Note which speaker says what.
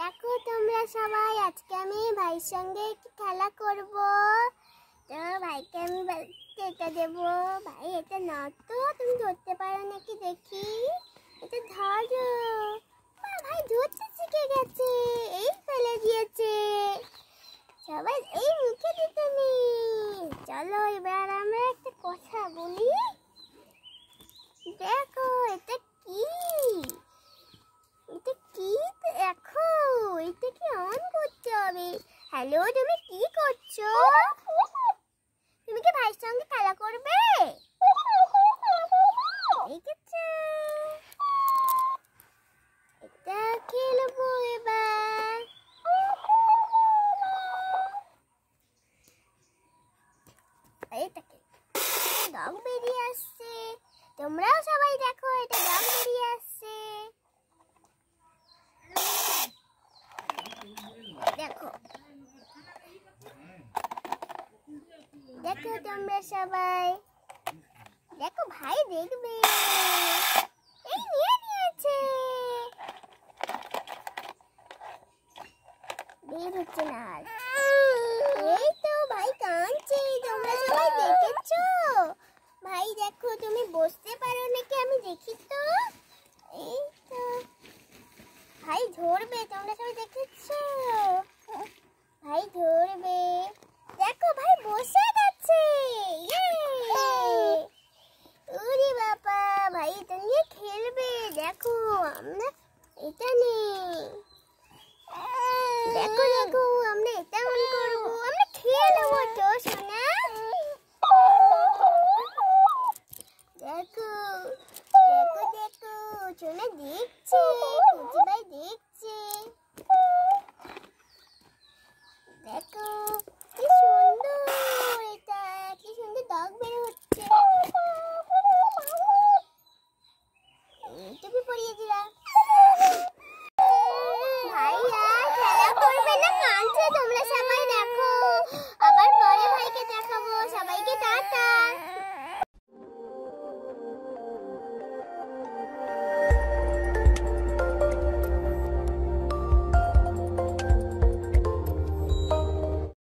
Speaker 1: দেখো তোমরা সবাই, আজকে আমি ভাইয়ের সঙ্গে একটু খেলা করব। তো ভাইকে আমি এটা দেবো। ভাই, এটা না তো, তুমি ধরতে পারো নাকি দেখি। এটা ধরো। ভাই ধরতে শিখে গেছে, এই ফেলে দিয়েছে। সবাই এই মুখে দিতে নেই। চলো এবার আমরা একটা কথা বলি দেখো এটা কি এটা কি দেখো এটা কি অন করতে হবে হ্যালো, তুমি কি করছ? তুমি কি ভাইয়ের সঙ্গে খেলা করবে? এটা খেলব এবার। বেরিয়ে আসছে। তোমরাও সবাই দেখো, এটা ডগ বেরিয়ে আসছে দেখো দেখো তোমরা সবাই। দেখো ভাই দেখবে। এই এই তো ভাই তোমরা ভাই দেখো, তুমি বসতে পারো নাকি? আমি দেখি তো এই তো ভাই ধরবে তোমরা সবাই দেখেছ ভাই ধরবে দেখো ভাই বসে গেছে ইয়ে! ওরে বাবা ভাই এটা নিয়ে খেলবে দেখো, আমরা এটা নেই। দেখো দেখো, আমরা এটা অন করব। আমরা খেয়ে নেব তো, সোনা। দেখো দেখো দেখো, সোনা দেখছে ভাই তুমি เป็นนักงานช่วยผมเลยใช่ไหมเนี่ยครู